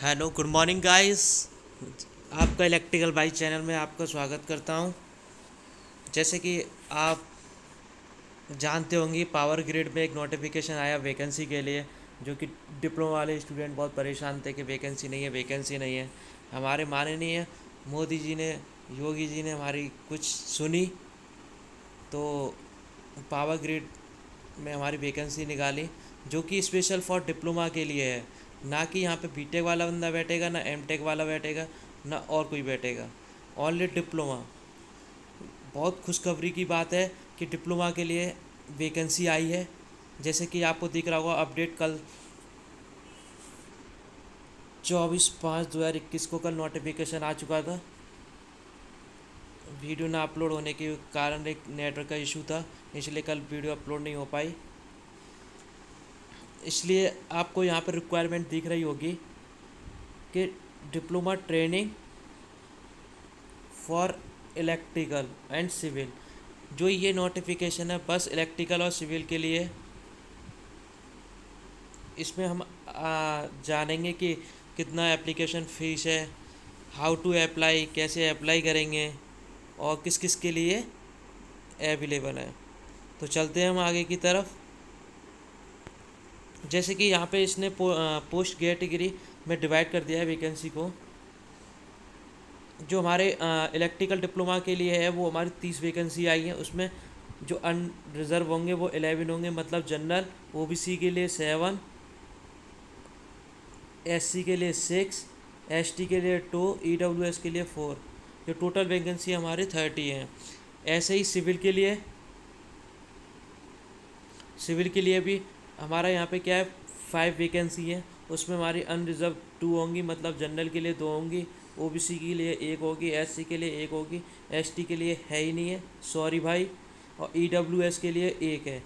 Hello, good morning guys. आपका electrical bike channel में आपका स्वागत करता हूँ। जैसे कि आप जानते होंगे, पावर ग्रिड में एक नोटिफिकेशन आया वैकेंसी के लिए, जो कि डिप्लोमा वाले स्टूडेंट बहुत परेशान थे कि वैकेंसी नहीं है वैकेंसी नहीं है। हमारे माननीय मोदी जी ने, योगी जी ने हमारी कुछ सुनी तो पावर ग्रिड में हमारी वैकेंसी निकाली, जो कि स्पेशल फॉर डिप्लोमा के लिए है। ना कि यहाँ पे बीटेक वाला बंदा बैठेगा, ना एमटेक वाला बैठेगा, ना और कोई बैठेगा। ओनली डिप्लोमा बहुत खुशखबरी की बात है कि डिप्लोमा के लिए वैकेंसी आई है। जैसे कि आपको दिख रहा होगा अपडेट कल चौबीस पाँच दो हज़ार इक्कीस को कल नोटिफिकेशन आ चुका था। वीडियो ना अपलोड होने के कारण एक नेटवर्क का इशू था, इसलिए कल वीडियो अपलोड नहीं हो पाई। इसलिए आपको यहाँ पर रिक्वायरमेंट दिख रही होगी कि diploma training for electrical and civil जो ये नोटिफिकेशन है बस इलेक्ट्रिकल और सिविल के लिए। इसमें हम आ, जानेंगे कि कितना एप्लीकेशन फ़ीस है हाउ टू अप्लाई कैसे अप्लाई करेंगे और किस किस के लिए अवेलेबल है। तो चलते हैं हम आगे की तरफ़। जैसे कि यहाँ पे इसने पो, पोस्ट कैटेगरी में डिवाइड कर दिया है वैकेंसी को। जो हमारे इलेक्ट्रिकल डिप्लोमा के लिए है वो हमारी तीस वैकेंसी आई है। उसमें जो अन रिज़र्व होंगे वो एलेवन होंगे। मतलब जनरल ओबीसी के लिए सेवन एससी के लिए सिक्स एसटी के लिए टू ईडब्ल्यूएस के लिए फोर जो टोटल वैकेंसी हमारी थर्टी हैं। ऐसे ही सिविल के लिए सिविल के लिए भी हमारा यहाँ पे क्या है फाइव वैकेंसी है। उसमें हमारी अनरिजर्व टू होंगी मतलब जनरल के लिए दो होंगी ओबीसी के लिए एक होगी एससी के लिए एक होगी एसटी के लिए है ही नहीं है। सॉरी भाई, और ईडब्ल्यूएस के लिए एक है।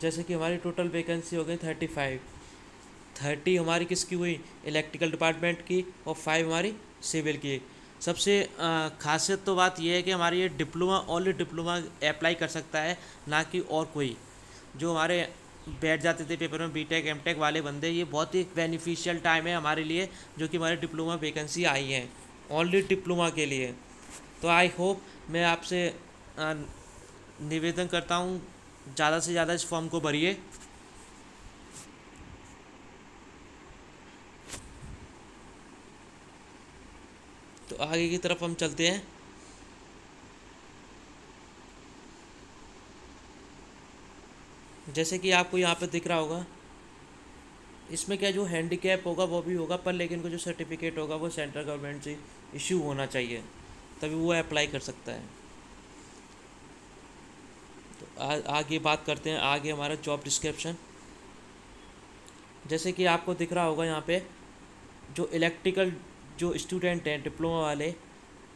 जैसे कि हमारी टोटल वैकेंसी हो गई थर्टी फाइव थर्टी हमारी किसकी हुई? इलेक्ट्रिकल डिपार्टमेंट की, और फाइव हमारी सिविल की। सबसे खासियत तो बात यह है कि हमारे ये डिप्लोमा ओनली डिप्लोमा अप्लाई कर सकता है, ना कि और कोई। जो हमारे बैठ जाते थे पेपर में बीटेक एमटेक वाले बंदे, ये बहुत ही बेनिफिशियल टाइम है हमारे लिए, जो कि हमारे डिप्लोमा वैकेंसी आई है ओनली डिप्लोमा के लिए। तो आई होप मैं आपसे निवेदन करता हूँ, ज़्यादा से ज़्यादा इस फॉर्म को भरिए। आगे की तरफ़ हम चलते हैं। जैसे कि आपको यहाँ पे दिख रहा होगा। इसमें क्या जो हैंडीकैप होगा वो भी होगा पर लेकिन को जो सर्टिफिकेट होगा वो सेंट्रल गवर्नमेंट से इशू होना चाहिए। तभी वो अप्लाई कर सकता है। तो आ, आगे बात करते हैं आगे हमारा जॉब डिस्क्रिप्शन जैसे कि आपको दिख रहा होगा यहाँ पे जो इलेक्ट्रिकल जो स्टूडेंट हैं, डिप्लोमा वाले,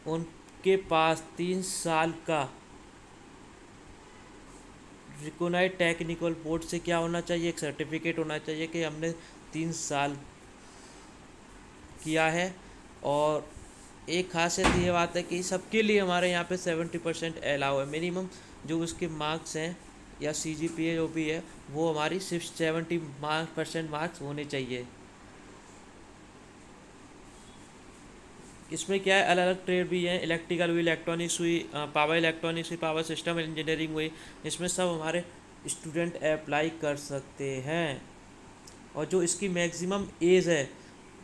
उनके पास तीन साल का रिकोनाइड टेक्निकल बोर्ड से क्या होना चाहिए? एक सर्टिफिकेट होना चाहिए कि हमने तीन साल किया है। और एक खासियत ये बात है कि सबके लिए हमारे यहाँ पे सेवेंटी परसेंट अलाउ है। मिनिमम जो उसके मार्क्स हैं या सी जी पी ए जो भी है, वो हमारी सिर्फ़ सेवेंटी मार्क्स परसेंट मार्क्स होने चाहिए। इसमें क्या है? अलग अलग ट्रेड भी हैं। इलेक्ट्रिकल हुई इलेक्ट्रॉनिक्स हुई पावर इलेक्ट्रॉनिक्स हुई पावर सिस्टम इंजीनियरिंग हुई। इसमें सब हमारे स्टूडेंट अप्लाई कर सकते हैं। और जो इसकी मैक्सिमम एज है,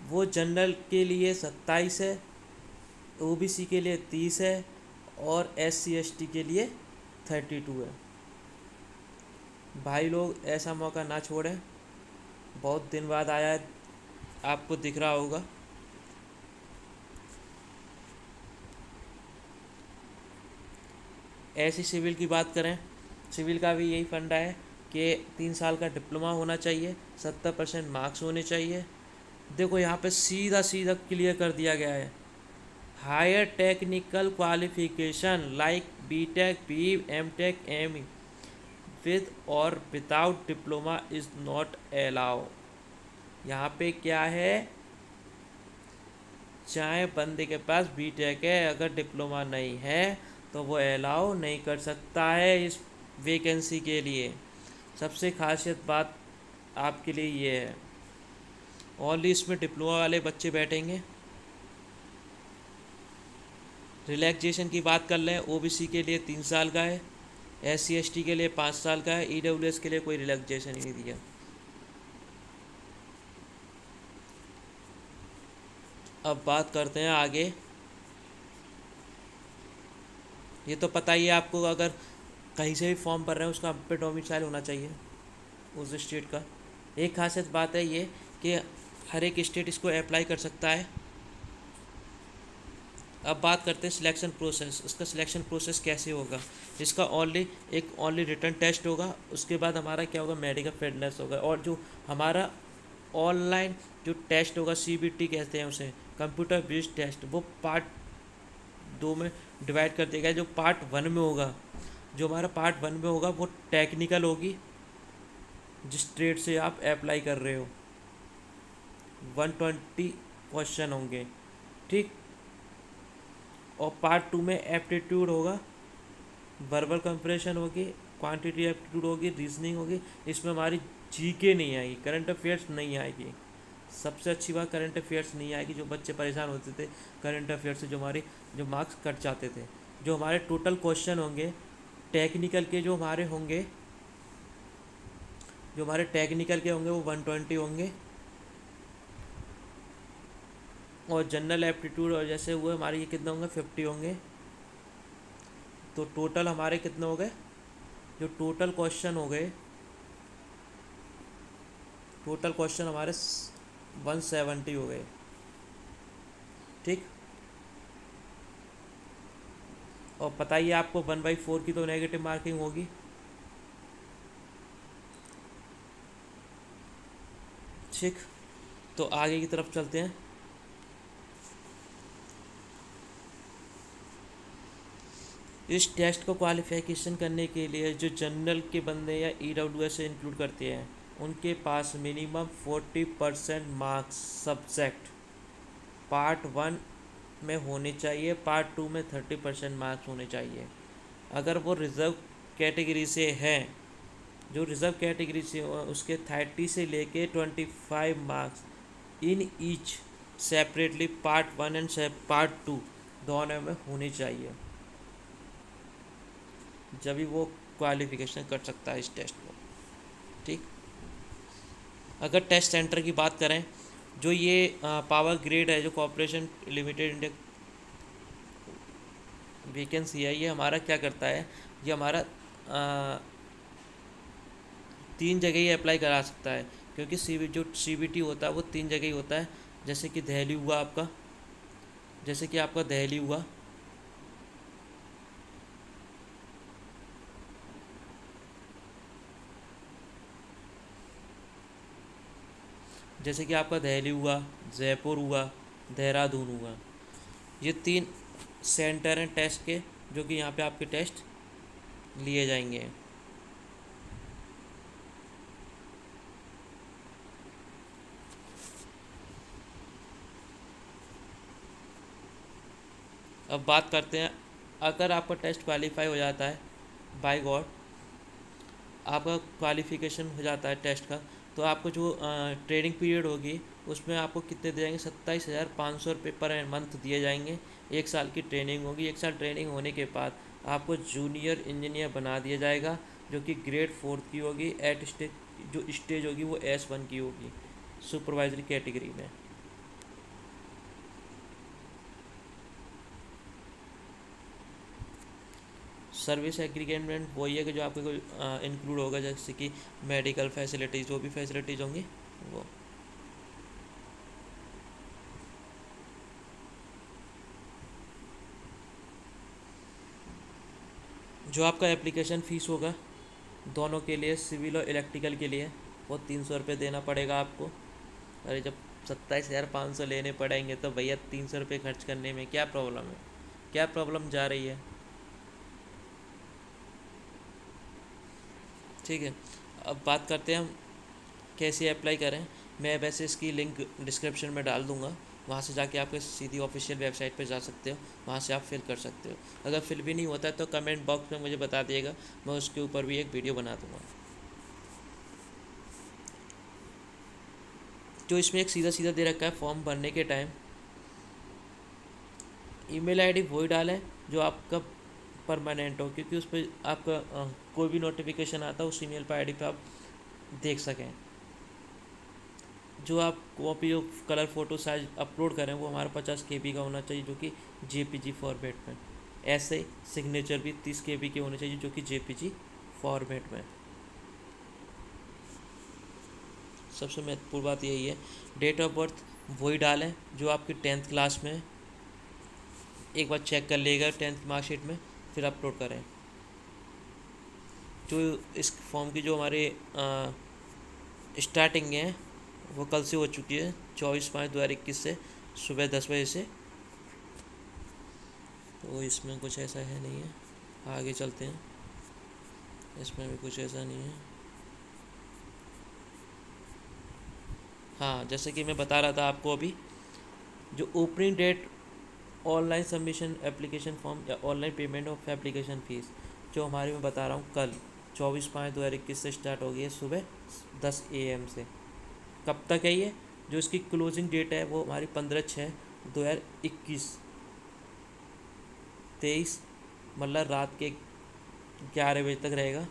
वो जनरल के लिए सत्ताईस है ओबीसी के लिए तीस है और एस सी के लिए थर्टी टू है। भाई लोग, ऐसा मौका ना छोड़ें। बहुत दिन बाद आया है। आपको दिख रहा होगा। ऐसी सिविल की बात करें, सिविल का भी यही फंडा है कि तीन साल का डिप्लोमा होना चाहिए, सत्तर परसेंट मार्क्स होने चाहिए। देखो यहाँ पे सीधा सीधा क्लियर कर दिया गया है। Higher technical qualification like B Tech B M Tech M with और without diploma is not allow. यहाँ पे क्या है? चाहे बंदे के पास बी टेक है, अगर डिप्लोमा नहीं है तो वो अलाउ नहीं कर सकता है इस वैकेंसी के लिए। सबसे खासियत बात आपके लिए ये है। ओनली इसमें डिप्लोमा वाले बच्चे बैठेंगे। रिलैक्सेशन की बात कर लें ओबीसी के लिए तीन साल का है एस सी के लिए पाँच साल का है ई e के लिए कोई रिलैक्सेशन नहीं दिया। अब बात करते हैं आगे। ये तो पता ही है आपको, अगर कहीं से भी फॉर्म भर रहे हैं, उसका पे डोमिसाइल होना चाहिए, उस स्टेट का। एक खासियत बात है ये कि हर एक स्टेट इसको अप्लाई कर सकता है। अब बात करते हैं सिलेक्शन प्रोसेस उसका सिलेक्शन प्रोसेस कैसे होगा? इसका ओनली एक ओनली रिटर्न टेस्ट होगा, उसके बाद हमारा क्या होगा? मेडिकल फिटनेस होगा। और जो हमारा ऑनलाइन जो टेस्ट होगा सीबीटी कहते हैं उसे कंप्यूटर बेस्ड टेस्ट वो पार्ट दो में डिवाइड कर दिया गया जो पार्ट वन में होगा, जो हमारा पार्ट वन में होगा, वो टेक्निकल होगी, जिस ट्रेड से आप अप्लाई कर रहे हो। वन ट्वेंटी क्वेश्चन होंगे, ठीक? और पार्ट टू में एप्टीट्यूड होगा वर्बल कंप्रेशन होगी क्वांटिटी एप्टीट्यूड होगी रीजनिंग होगी, इसमें हमारी जी के नहीं आएगी करंट अफेयर्स नहीं आएगी। सबसे अच्छी बात करंट अफेयर्स नहीं आएगी जो बच्चे परेशान होते थे करंट अफेयर्स से जो हमारे, जो मार्क्स कट जाते थे। जो हमारे टोटल क्वेश्चन होंगे टेक्निकल के जो हमारे होंगे, जो हमारे टेक्निकल के होंगे, वो वन ट्वेंटी होंगे। और जनरल एप्टीट्यूड और जैसे हुए, हमारे ये कितने होंगे? फिफ्टी होंगे। तो टोटल हमारे कितने हो गए? जो टोटल क्वेश्चन हो गए टोटल क्वेश्चन हमारे वन सेवेंटी हो गए। ठीक? और पता ही आपको वन बाई फोर की तो नेगेटिव मार्किंग होगी। ठीक? तो आगे की तरफ़ चलते हैं। इस टेस्ट को क्वालिफिकेशन करने के लिए जो जनरल के बंदे या ई डब्ल्यू एस इंक्लूड करते हैं उनके पास minimum forty percent marks subject part one में होने चाहिए पार्ट टू में थर्टी परसेंट मार्क्स होने चाहिए। अगर वो रिज़र्व कैटेगरी से हैं, जो रिज़र्व कैटेगरी से उसके थर्टी से लेके twenty five marks in each separately part one and part two दोनों में होने चाहिए। जब भी वो क्वालिफिकेशन कर सकता है इस टेस्ट को। ठीक? अगर टेस्ट सेंटर की बात करें जो ये पावर ग्रेड है जो कॉपरेशन लिमिटेड इंडिया वैकेंसी है ये हमारा क्या करता है? ये हमारा आ, तीन जगह ही अप्लाई करा सकता है। क्योंकि सी जो सीबीटी होता है वो तीन जगह ही होता है। जैसे कि दहली हुआ आपका जैसे कि आपका दहली हुआ। जैसे कि आपका दहली हुआ, जयपुर हुआ, देहरादून हुआ। ये तीन सेंटर हैं टेस्ट के, जो कि यहाँ पे आपके टेस्ट लिए जाएँगे। अब बात करते हैं, अगर आपका टेस्ट क्वालिफाई हो जाता है बाय गॉड आपका क्वालिफिकेशन हो जाता है टेस्ट का तो आपको जो ट्रेडिंग पीरियड होगी, उसमें आपको कितने दिए जाएँगे? सत्ताईस हज़ार पाँच सौ रुपये पर मंथ दिए जाएँगे। एक साल की ट्रेनिंग होगी। एक साल ट्रेनिंग होने के बाद आपको जूनियर इंजीनियर बना दिया जाएगा, जो कि ग्रेड फोर्थ की होगी, एट स्टेज जो स्टेज होगी, वो एस वन की होगी, सुपरवाइजरी कैटेगरी में। सर्विस एग्रीगेटमेंट वही है कि जो आपके कोई इंक्लूड होगा, जैसे कि मेडिकल फैसिलिटीज़ जो भी फैसिलिटीज़ होंगी, वो। जो आपका एप्लीकेशन फ़ीस होगा, दोनों के लिए सिविल और इलेक्ट्रिकल के लिए, वो तीन सौ रुपये देना पड़ेगा आपको। अरे, जब सत्ताईस हज़ार पाँच सौ लेने पड़ेंगे तो भैया तीन सौ रुपये खर्च करने में क्या प्रॉब्लम है? क्या प्रॉब्लम जा रही है? ठीक है। अब बात करते हैं हम कैसे अप्लाई करें। मैं वैसे इसकी लिंक डिस्क्रिप्शन में डाल दूँगा। वहाँ से जाके आप सीधी ऑफिशियल वेबसाइट पर जा सकते हो। वहाँ से आप फिल कर सकते हो। अगर फिल भी नहीं होता है तो कमेंट बॉक्स में मुझे बता दिएगा। मैं उसके ऊपर भी एक वीडियो बना दूँगा। जो इसमें एक सीधा सीधा दे रखा है फॉर्म भरने के टाइम ईमेल आईडी वही डालें, जो आपका परमानेंट हो, क्योंकि उस पर आपका कोई भी नोटिफिकेशन आता है, उस ईमेल पर आईडी पे आप देख सकें। जो आप copy of colour photo size upload करें, वो हमारा पचास के का होना चाहिए, जो कि जे पी जी फॉर्मेट में। ऐसे सिग्नेचर भी तीस के के होने चाहिए, जो कि जे पी जी फॉर्मेट में। सबसे महत्वपूर्ण बात यही है डेट ऑफ़ बर्थ वही डालें, जो आपकी टेंथ क्लास में, एक बार चेक कर लेगा टेंथ मार्कशीट में फिर अपलोड करें। जो इस फॉर्म की जो हमारे स्टार्टिंग है, वो कल से हो चुकी है, चौबीस पाँच दो हज़ार इक्कीस से सुबह दस बजे से। तो इसमें कुछ ऐसा है नहीं है, आगे चलते हैं। इसमें भी कुछ ऐसा नहीं है। हाँ जैसे कि मैं बता रहा था आपको अभी, जो opening date online submission application form या online payment of application fees, जो हमारे मैं बता रहा हूँ कल, चौबीस पाँच दो हज़ार इक्कीस से स्टार्ट होगी है सुबह दस ए एम से। कब तक है ये? जो इसकी क्लोजिंग डेट है वो हमारी पंद्रह छः दो हज़ार इक्कीस। तेईस मतलब रात के ग्यारह बजे तक रहेगा।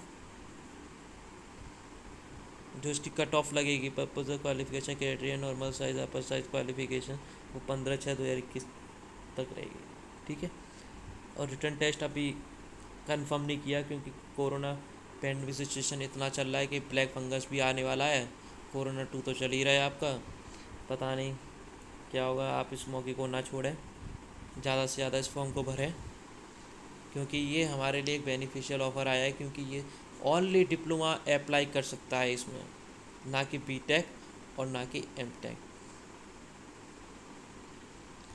जो इसकी कट ऑफ़ लगेगी purpose qualification criteria normal size upper size qualification वो पंद्रह छः दो हज़ार इक्कीस। तक रहेगी, ठीक है? और रिटर्न टेस्ट अभी कंफर्म नहीं किया क्योंकि कोरोना पेंडेमिक सिचुएशन इतना चल रहा है कि ब्लैक फंगस भी आने वाला है। कोरोना टू तो चल ही रहा है आपका। पता नहीं क्या होगा, आप इस मौके को ना छोड़ें। ज़्यादा से ज़्यादा इस फॉर्म को भरें। क्योंकि ये हमारे लिए एक बेनिफिशियल ऑफ़र आया है क्योंकि ये ऑनली डिप्लोमा अप्लाई कर सकता है इसमें। ना कि बी और ना कि एम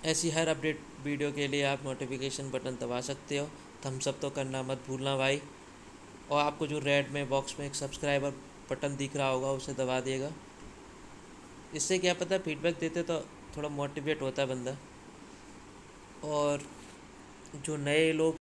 ऐसी हर अपडेट वीडियो के लिए आप नोटिफिकेशन बटन दबा सकते हो। थम्सअप तो करना मत भूलना भाई। और आपको जो रेड में बॉक्स में एक सब्सक्राइबर बटन दिख रहा होगा, उसे दबा दिएगा। इससे क्या पता फीडबैक देते तो थोड़ा मोटिवेट होता है बंदा। और जो नए लोग